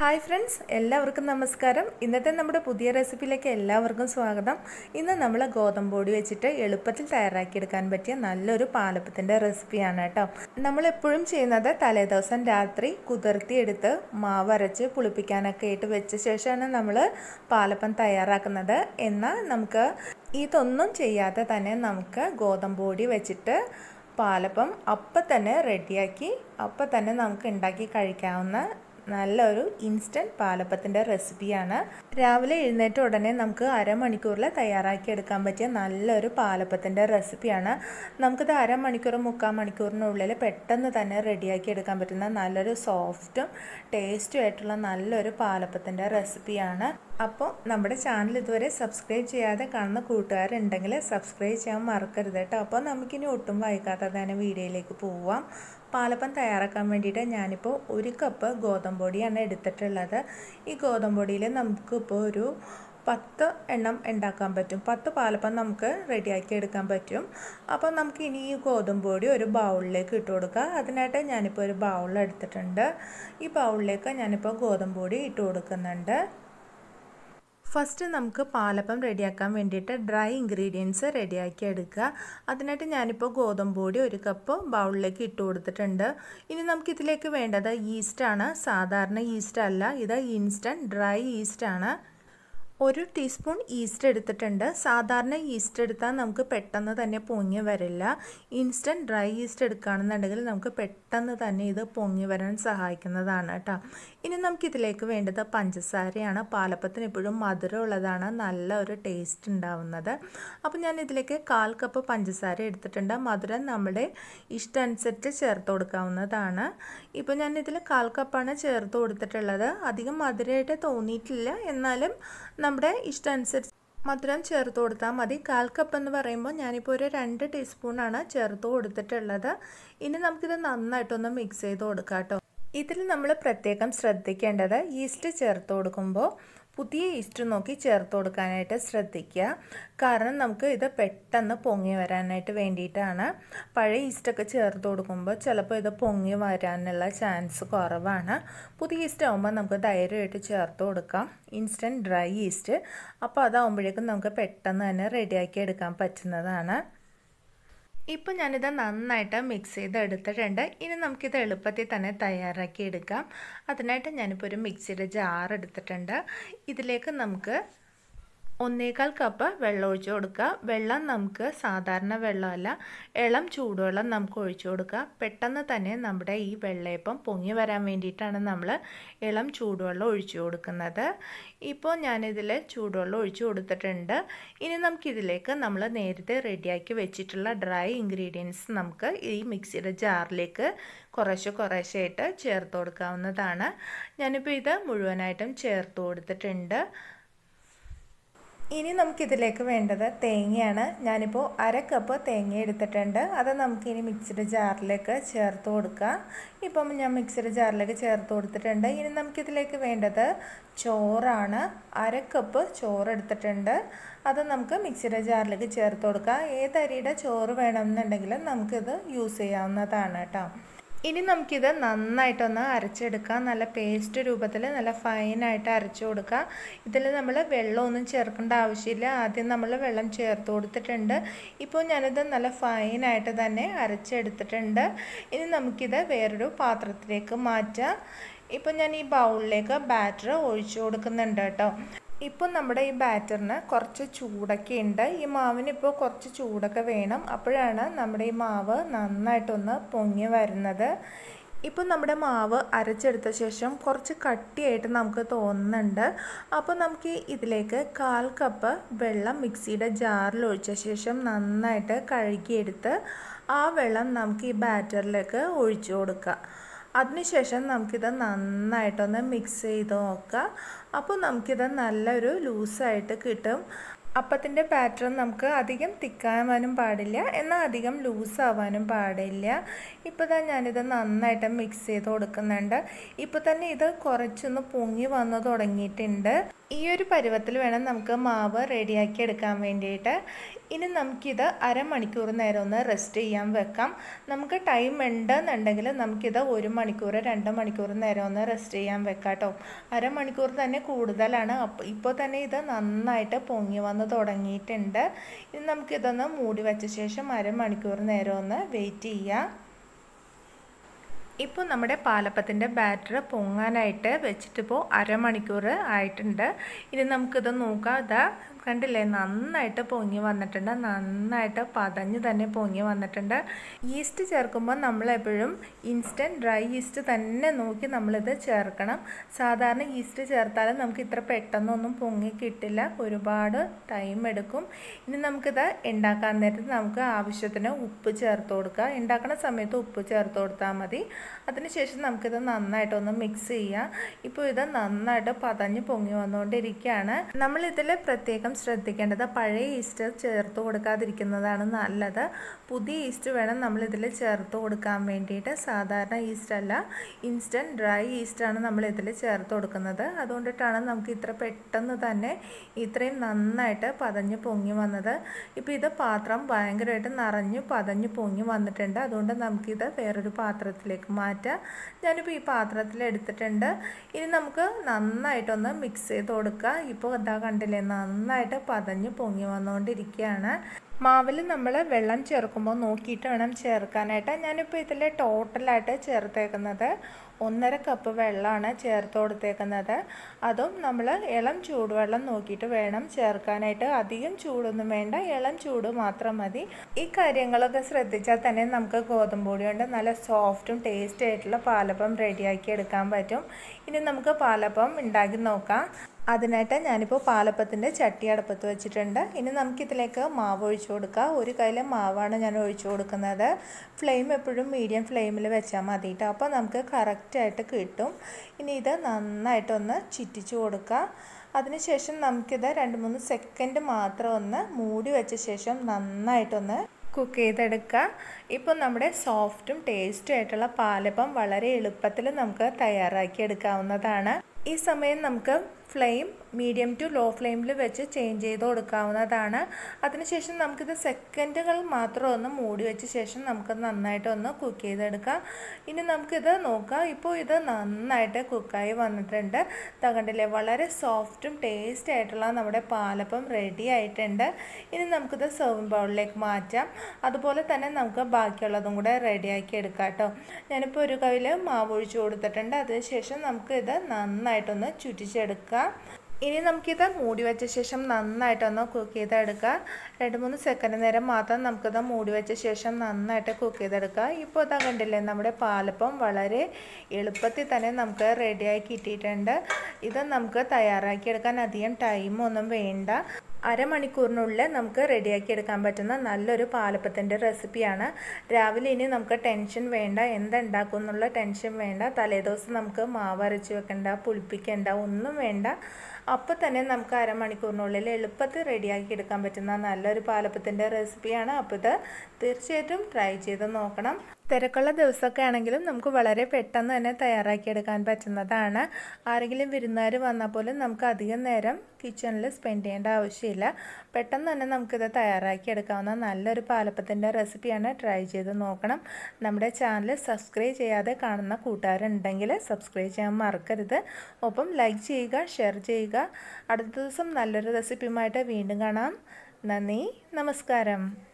Hi friends എല്ലാവർക്കും നമസ്കാരം. ഇന്നത്തെ നമ്മുടെ പുതിയ റെസിപ്പിയിലേക്ക് എല്ലാവർക്കും സ്വാഗതം. ഇന്ന് നമ്മൾ ഗോതമ്പ് പൊടി വെച്ചിട്ട് എളുപ്പത്തിൽ തയ്യാറാക്കിയെടുക്കാൻ പറ്റിയ നല്ലൊരു പാലപ്പത്തിന്റെ റെസിപ്പിയാണ് കേട്ടോ. നമ്മളെപ്പോഴും ചെയ്യുന്നത് തലേദിവസം രാത്രി കുതിർത്തിയെടുത്ത് മാവരച്ച് പുളിപ്പിക്കാനൊക്കെ ആയിട്ട് വെച്ച ശേഷമാണ് നമ്മൾ പാലപ്പം തയ്യാറാക്കുന്നത്. എന്നാൽ നമുക്ക് ഇതൊന്നും ചെയ്യാതെ തന്നെ നമുക്ക് ഗോതമ്പ് പൊടി വെച്ചിട്ട് പാലപ്പം അപ്പം തന്നെ റെഡിയാക്കി അപ്പം തന്നെ നമുക്ക് ഉണ്ടാക്കി കഴിക്കാവുന്ന നല്ലൊരു ഇൻസ്റ്റന്റ് പാലപ്പത്തിന്റെ റെസിപ്പിയാണ്. രാവിലെ എഴുന്നേറ്റ ഉടനെ നമുക്ക് അരമണിക്കൂറിൽ തയ്യാറാക്കി എടുക്കാൻ പറ്റിയ നല്ലൊരു പാലപ്പത്തിന്റെ റെസിപ്പിയാണ്. നമുക്കിത് അരമണിക്കൂർ മുക്കാൽ മണിക്കൂറിനുള്ളിൽ പെട്ടെന്ന് തന്നെ റെഡിയാക്കി എടുക്കാൻ പറ്റുന്ന നല്ലൊരു സോഫ്റ്റും ടേസ്റ്റും ആയിട്ടുള്ള നല്ലൊരു പാലപ്പത്തിന്റെ റെസിപ്പിയാണ്. അപ്പോൾ നമ്മുടെ ചാനൽ ഇതുവരെ സബ്സ്ക്രൈബ് ചെയ്യാതെ കാണുന്ന കൂട്ടുകാരുണ്ടെങ്കിൽ സബ്സ്ക്രൈബ് ചെയ്യാൻ മറക്കരുത് കേട്ടോ അപ്പോൾ നമുക്കിനി ഒട്ടും വൈകാതെ തന്നെ വീഡിയോയിലേക്ക് പോവാം. പാലപ്പം തയ്യാറാക്കാൻ വേണ്ടിയിട്ട് ഞാനിപ്പോൾ ഒരു കപ്പ് ഗോതമ്പ് പൊടിയാണ് എടുത്തിട്ടുള്ളത്. ഈ ഗോതമ്പ് പൊടിയിൽ നമുക്കിപ്പോൾ ഒരു പത്ത് എണ്ണം ഉണ്ടാക്കാൻ പറ്റും. പത്ത് പാലപ്പം നമുക്ക് റെഡിയാക്കി എടുക്കാൻ പറ്റും. അപ്പോൾ നമുക്ക് ഇനി ഈ ഗോതമ്പ് പൊടി ഒരു ബൗളിലേക്ക് ഇട്ട് കൊടുക്കുക അതിനായിട്ട് ഞാനിപ്പോൾ ഒരു ബൗൾ എടുത്തിട്ടുണ്ട്. ഈ ബൗളിലേക്ക് ഞാനിപ്പോൾ ഗോതമ്പ് പൊടി ഇട്ട് കൊടുക്കുന്നുണ്ട്. ഫസ്റ്റ് നമുക്ക് പാലപ്പം റെഡിയാക്കാൻ വേണ്ടിയിട്ട് ഡ്രൈ ഇൻഗ്രീഡിയൻസ് റെഡിയാക്കി എടുക്കുക. അതിനായിട്ട് ഞാനിപ്പോൾ ഗോതമ്പ് പൊടി ഒരു കപ്പ് ബൗളിലേക്ക് ഇട്ട് കൊടുത്തിട്ടുണ്ട്. ഇനി നമുക്കിതിലേക്ക് വേണ്ടത് ഈസ്റ്റാണ് സാധാരണ ഈസ്റ്റ് അല്ല. ഇത് ഇൻസ്റ്റന്റ് ഡ്രൈ ഈസ്റ്റാണ് ഒരു ടീസ്പൂൺ ഈസ്റ്റ് എടുത്തിട്ടുണ്ട്. സാധാരണ ഈസ്റ്റ് എടുത്താൽ നമുക്ക് പെട്ടെന്ന് തന്നെ പൊങ്ങി വരില്ല. ഇൻസ്റ്റന്റ് ഡ്രൈ ഈസ്റ്റ് എടുക്കുകയാണെന്നുണ്ടെങ്കിൽ നമുക്ക് പെട്ടെന്ന് തന്നെ ഇത് പൊങ്ങി വരാൻ സഹായിക്കുന്നതാണ് കേട്ടോ. ഇനി നമുക്കിതിലേക്ക് വേണ്ടത് പഞ്ചസാരയാണ്. പാലപ്പത്തിന് എപ്പോഴും മധുരമുള്ളതാണ് നല്ല ഒരു ടേസ്റ്റ് ഉണ്ടാവുന്നത്. അപ്പോൾ ഞാൻ ഇതിലേക്ക് കാൽ കപ്പ് പഞ്ചസാര എടുത്തിട്ടുണ്ട്. മധുരം നമ്മുടെ ഇഷ്ടമനുസരിച്ച് ചേർത്ത് കൊടുക്കാവുന്നതാണ്. ഇപ്പോൾ ഞാൻ ഇതിൽ കാൽ കപ്പാണ് ചേർത്ത് കൊടുത്തിട്ടുള്ളത്. അധികം മധുരമായിട്ട് തോന്നിയിട്ടില്ല. എന്നാലും നമ്മുടെ ഇഷ്ടമനുസരിച്ച് മധുരം ചേർത്ത് കൊടുത്താൽ മതി. കാൽ കപ്പ് എന്ന് പറയുമ്പോൾ ഞാനിപ്പോൾ ഒരു രണ്ട് ടീസ്പൂണാണ് ചേർത്ത് കൊടുത്തിട്ടുള്ളത്. ഇനി നമുക്കിത് നന്നായിട്ടൊന്ന് മിക്സ് ചെയ്ത് കൊടുക്കാം കേട്ടോ. ഇതിൽ നമ്മൾ പ്രത്യേകം ശ്രദ്ധിക്കേണ്ടത് ഈസ്റ്റ് ചേർത്ത് കൊടുക്കുമ്പോൾ പുതിയ ഈസ്റ്റ് നോക്കി ചേർത്ത് കൊടുക്കാനായിട്ട് ശ്രദ്ധിക്കുക. കാരണം നമുക്ക് ഇത് പെട്ടെന്ന് പൊങ്ങി വരാനായിട്ട് വേണ്ടിയിട്ടാണ്. പഴയ ഈസ്റ്റൊക്കെ ചേർത്ത് കൊടുക്കുമ്പോൾ ചിലപ്പോൾ ഇത് പൊങ്ങി വരാനുള്ള ചാൻസ് കുറവാണ്. പുതിയ ഈസ്റ്റ് ആകുമ്പോൾ നമുക്ക് ധൈര്യമായിട്ട് ചേർത്ത് കൊടുക്കാം. ഇൻസ്റ്റന്റ് ഡ്രൈ ഈസ്റ്റ് അപ്പോൾ അതാകുമ്പോഴേക്കും നമുക്ക് പെട്ടെന്ന് തന്നെ റെഡിയാക്കി എടുക്കാൻ പറ്റുന്നതാണ്. ഇപ്പം ഞാനിത് നന്നായിട്ട് മിക്സ് ചെയ്ത് എടുത്തിട്ടുണ്ട് ഇനി നമുക്കിത് എളുപ്പത്തിൽ തന്നെ തയ്യാറാക്കി എടുക്കാം. അതിനായിട്ട് ഞാനിപ്പോൾ ഒരു മിക്സിയുടെ ജാർ എടുത്തിട്ടുണ്ട്. ഇതിലേക്ക് നമുക്ക് ഒന്നേകാൽ കപ്പ് വെള്ളം ഒഴിച്ചു കൊടുക്കുക. വെള്ളം നമുക്ക് സാധാരണ വെള്ളമല്ല. ഇളം ചൂടുവെള്ളം നമുക്ക് ഒഴിച്ചു കൊടുക്കുക. പെട്ടെന്ന് തന്നെ നമ്മുടെ ഈ വെള്ളയപ്പം പൊങ്ങി വരാൻ വേണ്ടിയിട്ടാണ് നമ്മൾ ഇളം ചൂടുവെള്ളം ഒഴിച്ചു കൊടുക്കുന്നത്. ഇപ്പോൾ ഞാനിതിൽ ചൂടുവെള്ളം ഒഴിച്ചു കൊടുത്തിട്ടുണ്ട്. ഇനി നമുക്കിതിലേക്ക് നമ്മൾ നേരത്തെ റെഡിയാക്കി വെച്ചിട്ടുള്ള ഡ്രൈ ഇൻഗ്രീഡിയൻസ് നമുക്ക് ഈ മിക്സിയുടെ ജാറിലേക്ക് കുറേശ്ശെ കുറേശ്ശെയായിട്ട് ചേർത്ത് കൊടുക്കാവുന്നതാണ്. ഞാനിപ്പോൾ ഇത് മുഴുവനായിട്ടും ചേർത്ത് കൊടുത്തിട്ടുണ്ട്. ഇനി നമുക്കിതിലേക്ക് വേണ്ടത് തേങ്ങയാണ്. ഞാനിപ്പോൾ അര കപ്പ് തേങ്ങ എടുത്തിട്ടുണ്ട്. അത് നമുക്കിനി മിക്സിയുടെ ജാറിലേക്ക് ചേർത്ത് കൊടുക്കാം. ഇപ്പം ഞാൻ മിക്സിയുടെ ജാറിലേക്ക് ചേർത്ത് കൊടുത്തിട്ടുണ്ട്. ഇനി നമുക്കിതിലേക്ക് വേണ്ടത് ചോറാണ്. അര കപ്പ് ചോറ് എടുത്തിട്ടുണ്ട്. അത് നമുക്ക് മിക്സിയുടെ ജാറിലേക്ക് ചേർത്ത് കൊടുക്കാം. ഏത് അരിയുടെ ചോറ് വേണമെന്നുണ്ടെങ്കിലും നമുക്കിത് യൂസ് ചെയ്യാവുന്നതാണ് കേട്ടോ. ഇനി നമുക്കിത് നന്നായിട്ടൊന്ന് അരച്ചെടുക്കാം. നല്ല പേസ്റ്റ് രൂപത്തിൽ നല്ല ഫൈനായിട്ട് അരച്ചു കൊടുക്കുക ഇതിൽ നമ്മൾ വെള്ളമൊന്നും ചേർക്കേണ്ട ആവശ്യമില്ല. ആദ്യം നമ്മൾ വെള്ളം ചേർത്ത് കൊടുത്തിട്ടുണ്ട്. ഇപ്പോൾ ഞാനിത് നല്ല ഫൈനായിട്ട് തന്നെ അരച്ചെടുത്തിട്ടുണ്ട്. ഇനി നമുക്കിത് വേറൊരു പാത്രത്തിലേക്ക് മാറ്റാം. ഇപ്പോൾ ഞാൻ ഈ ബൗളിലേക്ക് ബാറ്റർ ഒഴിച്ചു കൊടുക്കുന്നുണ്ട് കേട്ടോ. ഇപ്പോൾ നമ്മുടെ ഈ ബാറ്ററിന് കുറച്ച് ചൂടൊക്കെ ഉണ്ട്. ഈ മാവിന് ഇപ്പോൾ കുറച്ച് ചൂടൊക്കെ വേണം. അപ്പോഴാണ് നമ്മുടെ ഈ മാവ് നന്നായിട്ടൊന്ന് പൊങ്ങി വരുന്നത്. ഇപ്പം നമ്മുടെ മാവ് അരച്ചെടുത്ത ശേഷം കുറച്ച് കട്ടിയായിട്ട് നമുക്ക് തോന്നുന്നുണ്ട്. അപ്പോൾ നമുക്ക് ഇതിലേക്ക് കാൽ കപ്പ് വെള്ളം മിക്സിയുടെ ജാറിൽ ഒഴിച്ച ശേഷം നന്നായിട്ട് കഴുകിയെടുത്ത് ആ വെള്ളം നമുക്ക് ഈ ബാറ്ററിലേക്ക് ഒഴിച്ചു കൊടുക്കാം അതിനുശേഷം നമുക്കിത് നന്നായിട്ടൊന്ന് മിക്സ് ചെയ്ത് നോക്കാം. അപ്പോൾ നമുക്കിത് നല്ലൊരു ലൂസായിട്ട് കിട്ടും. അപ്പത്തിന്റെ പാറ്റേൺ നമുക്ക് അധികം തിക്കാവാനും പാടില്ല. എന്നാൽ അധികം ലൂസാവാനും പാടില്ല. ഇപ്പോൾ തന്നെ ഞാനിത് നന്നായിട്ട് മിക്സ് ചെയ്ത് കൊടുക്കുന്നുണ്ട്. ഇപ്പോൾ തന്നെ ഇത് കുറച്ചൊന്ന് പൊങ്ങി വന്ന് തുടങ്ങിയിട്ടുണ്ട്. ഈ ഒരു പരുവത്തിൽ വേണം നമുക്ക് മാവ് റെഡിയാക്കി എടുക്കാൻ വേണ്ടിയിട്ട്. ഇനി നമുക്കിത് അരമണിക്കൂർ നേരം ഒന്ന് റെസ്റ്റ് ചെയ്യാൻ വെക്കാം. നമുക്ക് ടൈം ഉണ്ടെന്നുണ്ടെങ്കിൽ നമുക്കിത് ഒരു മണിക്കൂർ രണ്ട് മണിക്കൂർ നേരം ഒന്ന് റെസ്റ്റ് ചെയ്യാൻ വെക്കാം കേട്ടോ. അരമണിക്കൂർ തന്നെ കൂടുതലാണ്. ഇപ്പോൾ തന്നെ ഇത് നന്നായിട്ട് പൊങ്ങി വന്ന് തുടങ്ങിയിട്ടുണ്ട്. ഇനി നമുക്കിതൊന്ന് മൂടി വെച്ച ശേഷം അരമണിക്കൂർ നേരം ഒന്ന് വെയിറ്റ് ചെയ്യാം. ഇപ്പോൾ നമ്മുടെ പാലപ്പത്തിന്റെ ബാറ്റർ പൊങ്ങാനായിട്ട് വെച്ചിട്ട് വെച്ചിട്ടിപ്പോൾ അരമണിക്കൂർ ആയിട്ടുണ്ട്. ഇനി നമുക്കിത് നോക്കാം. ഇതാ കണ്ടില്ലേ നന്നായിട്ട് പൊങ്ങി വന്നിട്ടുണ്ട്. നന്നായിട്ട് പതഞ്ഞ് തന്നെ പൊങ്ങി വന്നിട്ടുണ്ട്. ഈസ്റ്റ് ചേർക്കുമ്പോൾ നമ്മളെപ്പോഴും ഇൻസ്റ്റന്റ് ഡ്രൈ ഈസ്റ്റ് തന്നെ നോക്കി നമ്മളിത് ചേർക്കണം. സാധാരണ ഈസ്റ്റ് ചേർത്താൽ നമുക്ക് ഇത്ര പെട്ടെന്നൊന്നും പൊങ്ങി കിട്ടില്ല. ഒരുപാട് ടൈം എടുക്കും. ഇനി നമുക്കിത് ഉണ്ടാക്കാൻ നേരത്ത് നമുക്ക് ആവശ്യത്തിന് ഉപ്പ് ചേർത്ത് കൊടുക്കുക ഉണ്ടാക്കുന്ന സമയത്ത് ഉപ്പ് ചേർത്ത് കൊടുത്താൽ മതി. അതിനുശേഷം നമുക്കിത് നന്നായിട്ടൊന്ന് മിക്സ് ചെയ്യാം. ഇപ്പോൾ ഇത് നന്നായിട്ട് പതഞ്ഞ് പൊങ്ങി വന്നുകൊണ്ടിരിക്കുകയാണ്. നമ്മൾ ഇതിൽ പ്രത്യേകം ശ്രദ്ധിക്കേണ്ടത് പഴയ ഈസ്റ്റ് ചേർത്ത് കൊടുക്കാതിരിക്കുന്നതാണ് നല്ലത്. പുതിയ ഈസ്റ്റ് വേണം നമ്മൾ ഇതിൽ ചേർത്ത് കൊടുക്കാൻ വേണ്ടിയിട്ട്. സാധാരണ ഈസ്റ്റ് അല്ല ഇൻസ്റ്റന്റ് ഡ്രൈ ഈസ്റ്റാണ് നമ്മൾ ഇതിൽ ചേർത്ത് കൊടുക്കുന്നത്. അതുകൊണ്ടിട്ടാണ് നമുക്ക് ഇത്ര പെട്ടെന്ന് തന്നെ ഇത്രയും നന്നായിട്ട് പതഞ്ഞ് പൊങ്ങി വന്നത്. ഇപ്പോൾ ഇത് പാത്രം ഭയങ്കരമായിട്ട് നിറഞ്ഞ് പതഞ്ഞ് പൊങ്ങി വന്നിട്ടുണ്ട്. അതുകൊണ്ട് നമുക്കിത് വേറൊരു പാത്രത്തിലേക്ക് മാറ്റാം. ഞാനിപ്പോൾ ഈ പാത്രത്തിൽ എടുത്തിട്ടുണ്ട്. ഇനി നമുക്ക് നന്നായിട്ടൊന്ന് മിക്സ് ചെയ്ത് കൊടുക്കുക ഇപ്പോൾ ഇതാ കണ്ടില്ലേ നന്നായിട്ട് പതഞ്ഞ് പൊങ്ങി വന്നുകൊണ്ടിരിക്കുകയാണ്. മാവിൽ നമ്മൾ വെള്ളം ചേർക്കുമ്പോൾ നോക്കിയിട്ട് വേണം ചേർക്കാനായിട്ട്. ഞാനിപ്പോൾ ഇതിൽ ടോട്ടലായിട്ട് ചേർത്തേക്കുന്നത് ഒന്നര കപ്പ് വെള്ളമാണ് ചേർത്ത് കൊടുത്തേക്കുന്നത്. അതും നമ്മൾ ഇളം ചൂടുവെള്ളം നോക്കിയിട്ട് വേണം ചേർക്കാനായിട്ട്. അധികം ചൂടൊന്നും വേണ്ട ഇളം ചൂട് മാത്രം മതി. ഈ കാര്യങ്ങളൊക്കെ ശ്രദ്ധിച്ചാൽ തന്നെ നമുക്ക് ഗോതമ്പ് പൊടി കൊണ്ട് നല്ല സോഫ്റ്റും ടേസ്റ്റ് ആയിട്ടുള്ള പാലപ്പം റെഡിയാക്കി എടുക്കാൻ പറ്റും. ഇനി നമുക്ക് പാലപ്പം ഉണ്ടാക്കി നോക്കാം. അതിനായിട്ട് ഞാനിപ്പോൾ പാലപ്പത്തിന്റെ ചട്ടി അടുപ്പത്ത് വെച്ചിട്ടുണ്ട്. ഇനി നമുക്കിതിലേക്ക് മാവ് ഒഴിച്ചു കൊടുക്കാം. ഒരു കയ്യിലെ മാവാണ് ഞാൻ ഒഴിച്ചു കൊടുക്കുന്നത്. ഫ്ലെയിം എപ്പോഴും മീഡിയം ഫ്ലെയിമിൽ വെച്ചാൽ മതി കേട്ടോ അപ്പോൾ നമുക്ക് കറക്റ്റായിട്ട് കിട്ടും. ഇനി ഇത് നന്നായിട്ടൊന്ന് ചിറ്റിച്ചു കൊടുക്കുക അതിനുശേഷം നമുക്കിത് രണ്ട് മൂന്ന് സെക്കൻഡ് മാത്രം ഒന്ന് മൂടി വെച്ച ശേഷം നന്നായിട്ടൊന്ന് കുക്ക് ചെയ്തെടുക്കുക ഇപ്പം നമ്മുടെ സോഫ്റ്റും ടേസ്റ്റും ആയിട്ടുള്ള പാലപ്പം വളരെ എളുപ്പത്തിൽ നമുക്ക് തയ്യാറാക്കി എടുക്കാവുന്നതാണ് ഈ സമയം നമുക്ക് ഫ്ലെയിം മീഡിയം ടു ലോ ഫ്ലെയിമിൽ വെച്ച് ചേഞ്ച് ചെയ്ത് കൊടുക്കാവുന്നതാണ്. അതിനുശേഷം നമുക്കിത് സെക്കൻഡുകൾ മാത്രം ഒന്ന് മൂടി വെച്ച ശേഷം നമുക്ക് നന്നായിട്ട് ഒന്ന് കുക്ക് ചെയ്തെടുക്കാം. ഇനി നമുക്കിത് നോക്കാം. ഇപ്പോൾ ഇത് നന്നായിട്ട് കുക്കായി വന്നിട്ടുണ്ട്. തകണ്ടില്ലേ വളരെ സോഫ്റ്റും ടേസ്റ്റ് ആയിട്ടുള്ള നമ്മുടെ പാലപ്പം റെഡി ആയിട്ടുണ്ട്. ഇനി നമുക്കിത് സെർവിങ് ബൗളിലേക്ക് മാറ്റാം. അതുപോലെ തന്നെ നമുക്ക് ബാക്കിയുള്ളതും കൂടെ റെഡിയാക്കി എടുക്കാം കേട്ടോ. ഞാനിപ്പോൾ ഒരു കയ്യിൽ മാവ് ഒഴിച്ച് കൊടുത്തിട്ടുണ്ട്. അതിനുശേഷം നമുക്കിത് നന്നായിട്ടൊന്ന് ചുറ്റിച്ചെടുക്കാം ഇനി നമുക്കിത് മൂടി വെച്ച ശേഷം നന്നായിട്ടൊന്ന് കുക്ക് ചെയ്തെടുക്കുക. രണ്ട് മൂന്ന് സെക്കൻഡ് നേരം മാത്രം നമുക്കിത് മൂടി വെച്ച ശേഷം നന്നായിട്ട് കുക്ക് ചെയ്തെടുക്കുക. ഇപ്പോൾ ഇതാ കണ്ടില്ലേ നമ്മുടെ പാലപ്പം വളരെ എളുപ്പത്തിൽ തന്നെ നമുക്ക് റെഡിയായി കിട്ടിയിട്ടുണ്ട്. ഇത് നമുക്ക് തയ്യാറാക്കിയെടുക്കാൻ അധികം ടൈമൊന്നും വേണ്ട. അരമണിക്കൂറിനുള്ളിൽ നമുക്ക് റെഡിയാക്കി എടുക്കാൻ പറ്റുന്ന നല്ലൊരു പാലപ്പത്തിന്റെ റെസിപ്പിയാണ് രാവിലെ ഇനി നമുക്ക് ടെൻഷൻ വേണ്ട എന്തുണ്ടാക്കും എന്നുള്ള ടെൻഷൻ വേണ്ട. തലേദിവസം നമുക്ക് മാവ് അരച്ച് വെക്കണ്ട പുളിപ്പിക്കേണ്ട ഒന്നും വേണ്ട. അപ്പോൾ തന്നെ നമുക്ക് അരമണിക്കൂറിനുള്ളിൽ എളുപ്പത്തിൽ റെഡിയാക്കി എടുക്കാൻ പറ്റുന്ന നല്ലൊരു പാലപ്പത്തിന്റെ റെസിപ്പിയാണ്. അപ്പോൾ ഇത് തീർച്ചയായിട്ടും ട്രൈ ചെയ്ത് നോക്കണം. തിരക്കുള്ള ദിവസമൊക്കെ ആണെങ്കിലും നമുക്ക് വളരെ പെട്ടെന്ന് തന്നെ തയ്യാറാക്കിയെടുക്കാൻ പറ്റുന്നതാണ്. ആരെങ്കിലും വിരുന്നുകാർ വന്നാൽ പോലും നമുക്ക് അധികം നേരം കിച്ചണിൽ സ്പെൻഡ് ചെയ്യേണ്ട ആവശ്യമില്ല. പെട്ടെന്ന് തന്നെ നമുക്കിത് തയ്യാറാക്കിയെടുക്കാവുന്ന നല്ലൊരു പാലപ്പത്തിന്റെ റെസിപ്പിയാണ് ട്രൈ ചെയ്ത് നോക്കണം. നമ്മുടെ ചാനൽ സബ്സ്ക്രൈബ് ചെയ്യാതെ കാണുന്ന കൂട്ടുകാരുണ്ടെങ്കിൽ സബ്സ്ക്രൈബ് ചെയ്യാൻ മറക്കരുത്. ഒപ്പം ലൈക്ക് ചെയ്യുക ഷെയർ ചെയ്യുക. അടുത്ത ദിവസം നല്ലൊരു റെസിപ്പിയുമായിട്ട് വീണ്ടും കാണാം. നന്ദി നമസ്കാരം.